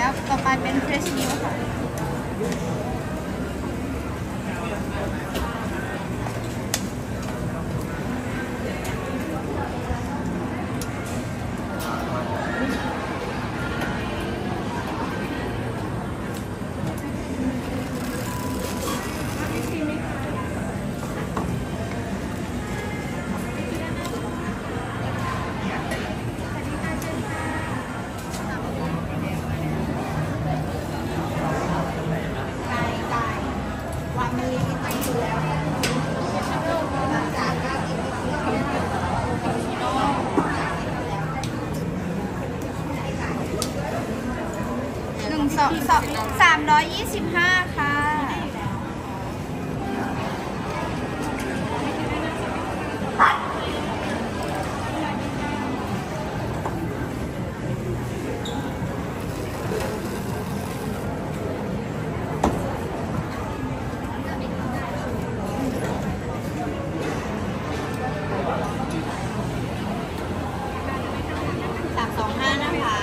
Left, top up and press new. สองสองสามร้อยยี่สิบห้าค่ะสามสองห้านะคะ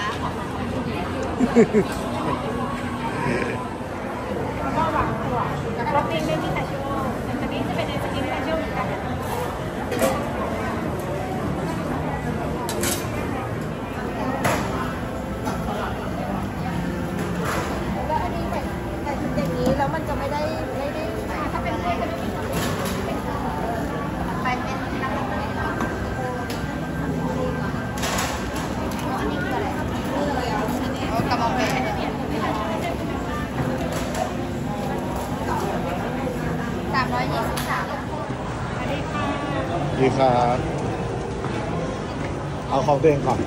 ดีครับ เอาของตัวเองก่อน